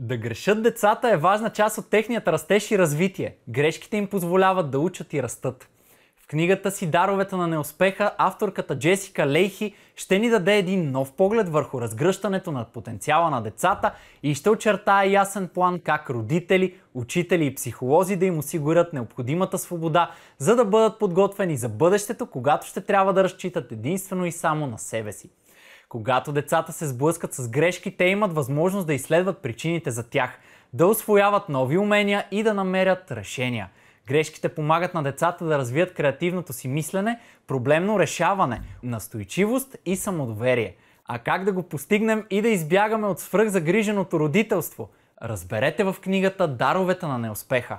Да грешат децата е важна част от техният растеж и развитие. Грешките им позволяват да учат и растат. В книгата си Даровете на неуспеха авторката Джесика Лейхи ще ни даде един нов поглед върху разгръщането на потенциала на децата и ще очертая ясен план как родители, учители и психолози да им осигурят необходимата свобода, за да бъдат подготвени за бъдещето, когато ще трябва да разчитат единствено и само на себе си. Когато децата се сблъскат с грешки, те имат възможност да изследват причините за тях, да освояват нови умения и да намерят решения. Грешките помагат на децата да развият креативното си мислене, проблемно решаване, настойчивост и самодоверие. А как да го постигнем и да избягаме от свръхзагриженото родителство? Разберете в книгата Даровете на неуспеха.